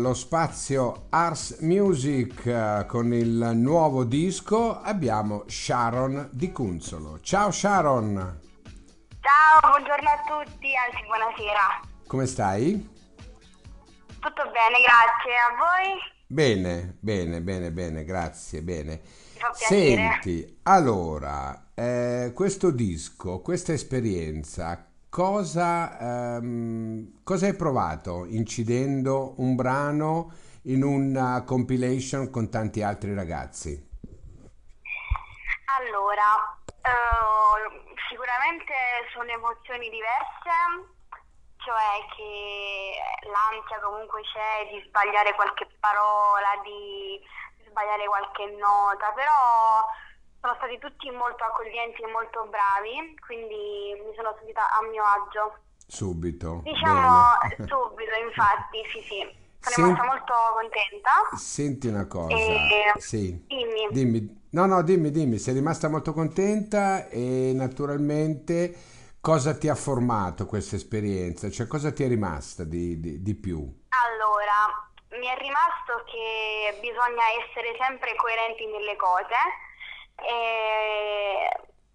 lo spazio Ars Music eh, con il nuovo disco abbiamo Sharon di Cunzolo. Ciao Sharon! Ciao, buongiorno a tutti, anzi buonasera. Come stai? Tutto bene, grazie. A voi? Bene, bene, bene, bene, grazie, bene. Senti, allora, eh, questo disco, questa esperienza, cosa, ehm, cosa hai provato incidendo un brano in una compilation con tanti altri ragazzi? Allora, eh, sicuramente sono emozioni diverse, cioè che l'ansia comunque c'è di sbagliare qualche parola, di sbagliare qualche nota, però sono stati tutti molto accoglienti e molto bravi, quindi mi sono sentita a mio agio. Subito. Diciamo bene. subito, infatti, sì, sì. Sono Sen- rimasta molto contenta. Senti una cosa, E- sì. Dimmi. Dimmi, no, no, dimmi, dimmi, sei rimasta molto contenta e naturalmente cosa ti ha formato questa esperienza? Cioè cosa ti è rimasta di, di- di più? Allora, mi è rimasto che bisogna essere sempre coerenti nelle cose. E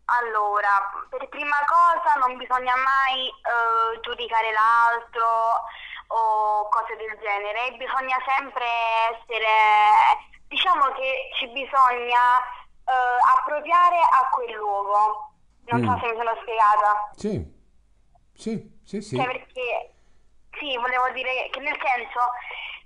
allora, per prima cosa non bisogna mai eh, giudicare l'altro o cose del genere, bisogna sempre essere, diciamo che ci bisogna eh, appropriare a quel luogo. Non Mm. so se mi sono spiegata. Sì, sì, sì, sì. Cioè perché, sì, volevo dire che nel senso,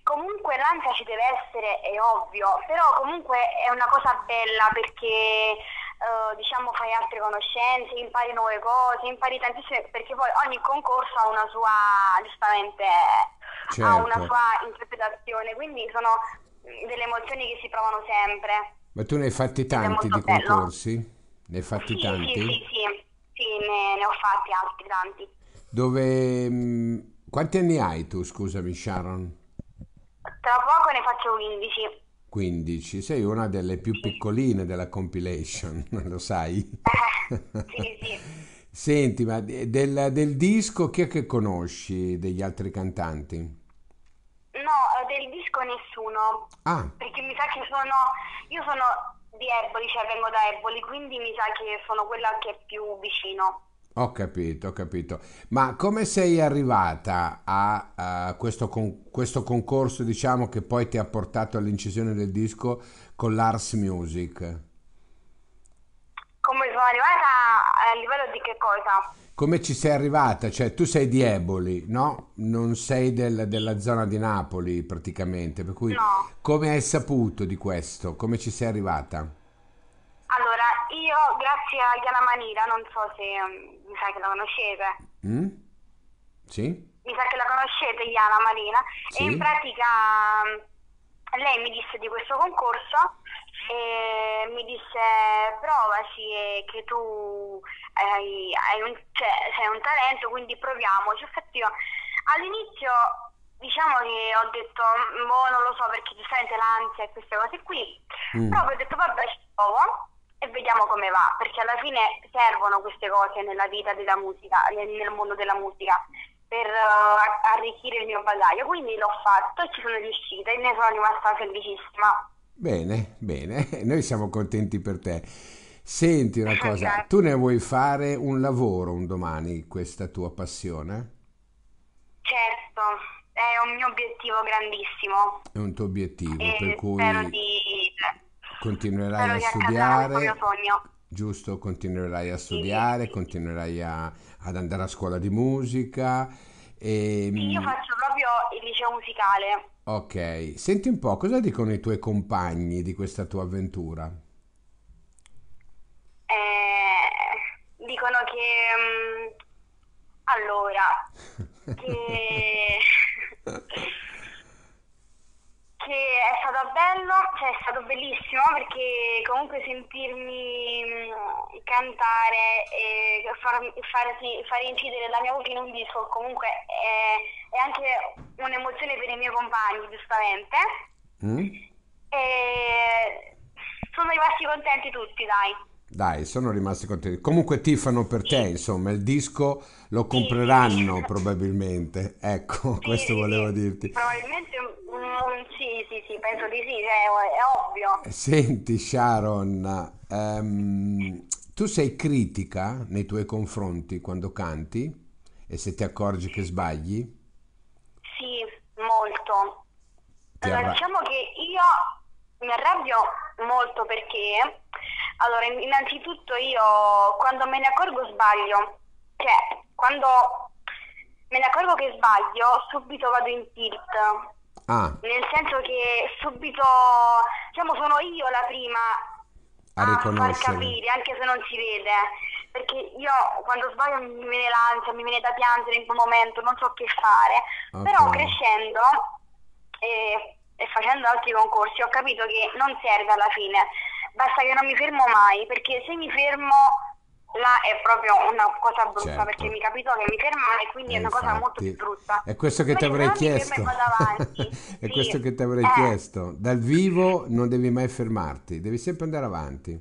comunque l'ansia ci deve essere, è ovvio, però comunque è una cosa bella perché, eh, diciamo, fai altre conoscenze, impari nuove cose, impari tantissime, perché poi ogni concorso ha una sua, giustamente, ha una Certo. sua interpretazione, quindi sono delle emozioni che si provano sempre. Ma tu ne hai fatti tanti di bello. concorsi? Ne hai fatti Sì, tanti? sì, sì, sì, sì, ne, ne ho fatti altri tanti. Dove... mh, quanti anni hai tu, scusami, Sharon? Tra poco ne faccio 15. 15, sei una delle più piccoline della compilation, lo sai? Eh, sì, sì. Senti, ma de- del, del disco chi è che conosci degli altri cantanti? No, del disco nessuno, Ah, perché mi sa che sono, io sono di Eboli, cioè vengo da Eboli, quindi mi sa che sono quella che è più vicino. Ho capito, ho capito. Ma come sei arrivata a, a questo, con- questo concorso, diciamo, che poi ti ha portato all'incisione del disco con l'Ars Music? Come sono arrivata a livello di che cosa? Come ci sei arrivata? Cioè, tu sei di Eboli, no? Non sei del- della zona di Napoli praticamente, per cui No. come hai saputo di questo? Come ci sei arrivata? Io grazie a Iana Manira, non so se mm, mi sa che la conoscete, Mm? Sì? mi sa che la conoscete Iana Marina, Sì. e in pratica mm, lei mi disse di questo concorso e mi disse provaci e che tu hai, hai un, cioè, sei un talento, quindi proviamoci. Io all'inizio diciamo che ho detto, boh, non lo so perché giustamente l'ansia e queste cose qui, Mm. però ho detto vabbè ci provo e vediamo come va, perché alla fine servono queste cose nella vita della musica, nel, mondo della musica, per eh, arricchire il mio bagaglio. Quindi l'ho fatto e ci sono riuscita e ne sono rimasta felicissima. Bene, bene, noi siamo contenti per te. Senti una cosa, tu ne vuoi fare un lavoro un domani, questa tua passione? Certo, è un mio obiettivo grandissimo È un tuo obiettivo, per e cui spero di... continuerai a studiare, mio sogno. giusto? Continuerai a studiare, continuerai a- ad andare a scuola di musica e... Sì, io faccio proprio il liceo musicale. Ok, senti un po', cosa dicono i tuoi compagni di questa tua avventura? Eh, dicono che mm, allora che, che è stato bello, cioè è stato bellissimo perché comunque sentirmi mm, cantare e far, farsi- fare incidere la mia voce in un disco comunque è, è anche un'emozione per i miei compagni, giustamente. Mm? E sono rimasti contenti tutti, dai. Dai, sono rimasti contenti. Comunque tifano per te, insomma, il disco lo compreranno probabilmente. Ecco, Sì, questo volevo dirti. Probabilmente un, sì, sì, sì, penso di sì, cioè, è ovvio. Senti, Sharon, ehm, tu sei critica nei tuoi confronti quando canti e se ti accorgi che sbagli, Sì, molto. ti Allora, arra... diciamo che io mi arrabbio molto perché, allora, in- innanzitutto io quando me ne accorgo sbaglio, cioè quando me ne accorgo che sbaglio, subito vado in tilt, Ah, nel senso che subito, diciamo, sono io la prima a a far capire, anche se non si vede, perché io quando sbaglio mi viene l'ansia, mi viene da piangere in quel momento, non so che fare, Ok, però crescendo e, e facendo altri concorsi ho capito che non serve alla fine, basta che non mi fermo mai, perché se mi fermo là è proprio una cosa brutta, perché certo. mi capitò che mi fermai e quindi E è una cosa molto più infatti, brutta. è questo che ti avrei fermo chiesto. È sì, questo che ti avrei eh, chiesto. Dal vivo non devi mai fermarti, devi sempre andare avanti.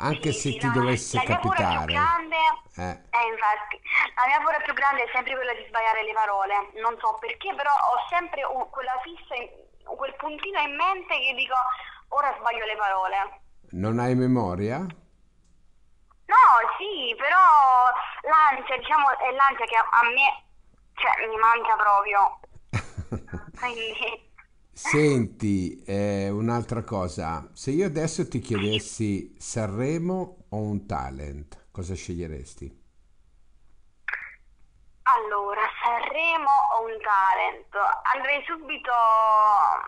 Anche Sì, se sì, ti la, dovesse la mia capitare. grande, Eh, eh, infatti, la mia paura più grande è sempre quella di sbagliare le parole. Non so perché, però ho sempre quella fissa, in- quel puntino in mente che dico, ora sbaglio le parole. non hai memoria? No, sì, però l'ansia, diciamo, è l'ansia che a, me, cioè, mi manca proprio. Quindi, Senti, eh, un'altra cosa, se io adesso ti chiedessi Sanremo o un talent, cosa sceglieresti? allora, Sanremo un talent? Andrei subito,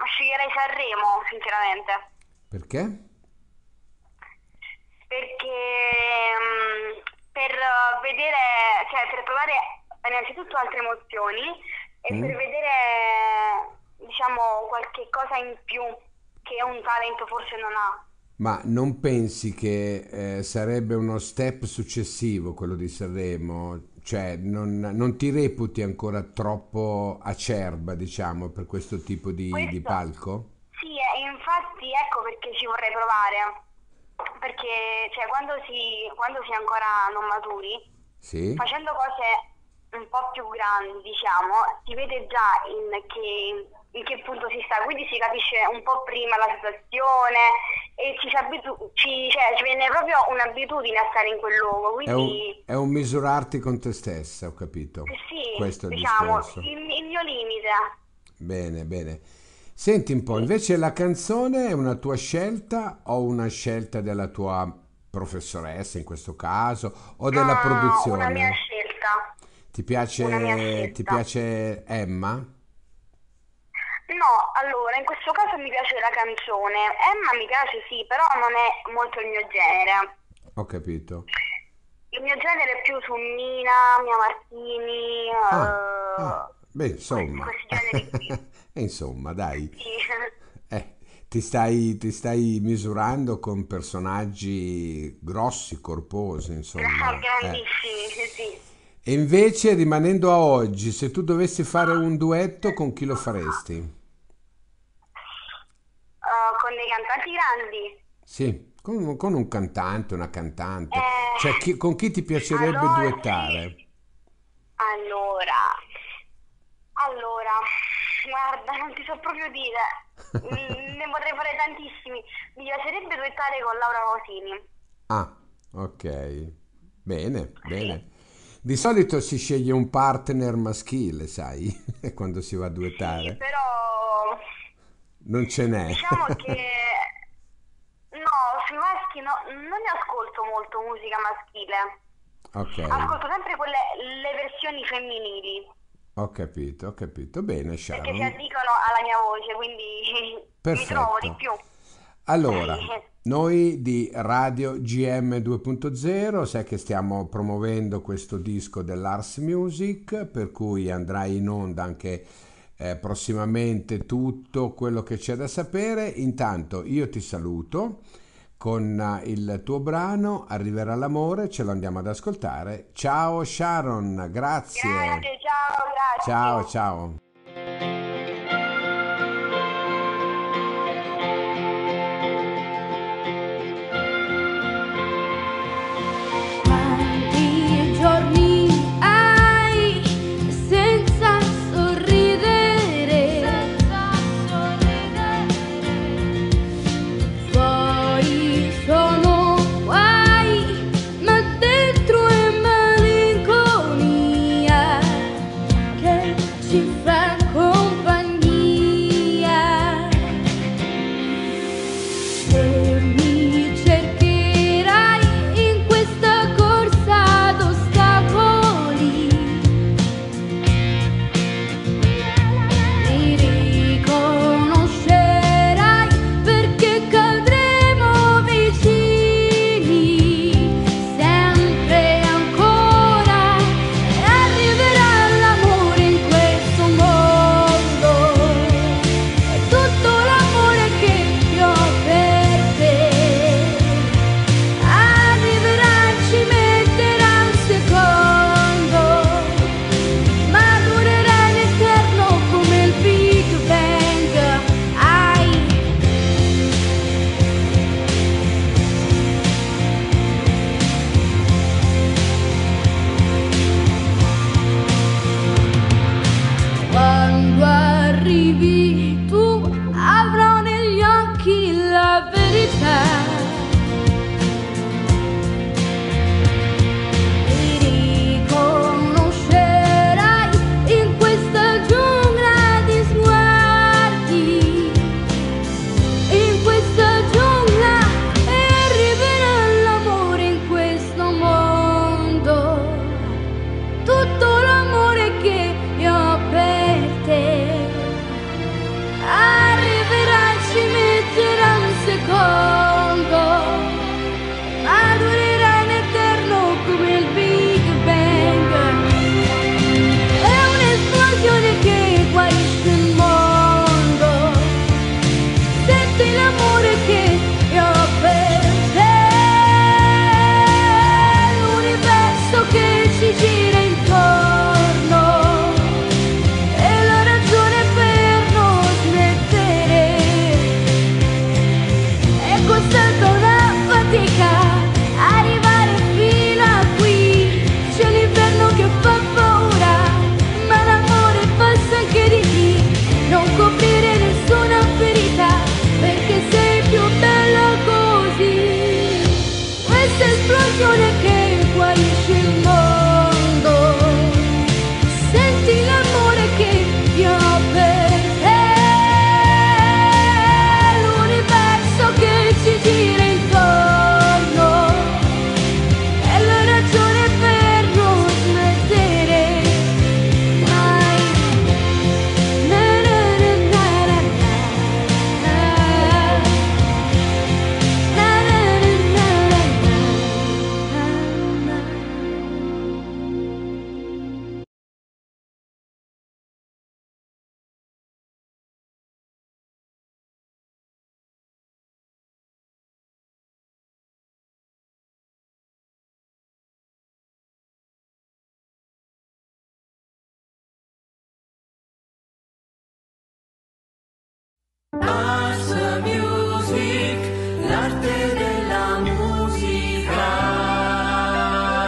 sceglierei Sanremo, sinceramente. Perché? perché mm, per vedere, cioè per provare innanzitutto altre emozioni e per Mm? vedere, diciamo, qualche cosa in più che un talento forse non ha. Ma non pensi che eh, sarebbe uno step successivo quello di Sanremo? Cioè, non, non ti reputi ancora troppo acerba, diciamo, per questo tipo di, di Questo palco? sì, e infatti ecco perché ci vorrei provare, perché cioè, quando si, quando si è ancora non maturi, Sì? facendo cose un po' più grandi, diciamo, si vede già in che, in che punto si sta, quindi si capisce un po' prima la situazione e ci, ci, cioè, ci viene proprio un'abitudine a stare in quel luogo, È un, quindi è un misurarti con te stessa, ho capito. sì, Questo è il diciamo, discorso. il, il mio limite. Bene, bene. Senti un po', invece la canzone è una tua scelta o una scelta della tua professoressa in questo caso o della No, una mia produzione? scelta, Ti piace, ti scelta. piace Emma? No, allora, in questo caso mi piace la canzone. Emma mi piace sì, però non è molto il mio genere. Ho capito. Il mio genere è più su Nina, Mia Martini, Ah, ah, eh, beh, insomma. questi generi qui. E insomma, dai. Sì. Eh, ti stai, ti stai misurando con personaggi grossi, corposi, insomma. Eh. grandissimi, sì, sì. E invece, rimanendo a oggi, se tu dovessi fare un duetto, con chi lo faresti? Eh, con dei cantanti grandi. Sì, con, con un cantante, una cantante. Cioè, Eh, chi- con chi ti piacerebbe allora duettare? sì. Allora, allora, guarda, non ti so proprio dire. Ne potrei fare tantissimi. Mi piacerebbe duettare con Laura Pausini. Ah, ok. Bene, Sì, bene. Di solito si sceglie un partner maschile, sai, quando si va a sì, duettare. però Non ce n'è. diciamo che no, sui maschi no, non ne ascolto molto musica maschile. Ok, Ascolto sempre quelle, le versioni femminili, ho capito, ho capito. Bene, perché si Sharon. addicono alla mia voce, quindi mi trovo di Perfetto. più. Allora, noi di Radio GM 2.0, sai che stiamo promuovendo questo disco dell'Ars Music, per cui andrà in onda anche eh, prossimamente tutto quello che c'è da sapere. Intanto io ti saluto con eh, il tuo brano Arriverà l'amore, ce lo andiamo ad ascoltare. Ciao Sharon, grazie. Grazie, ciao, Ciao, grazie. ciao.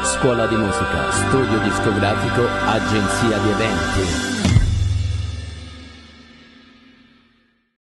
Scuola di musica, studio discografico, agenzia di eventi.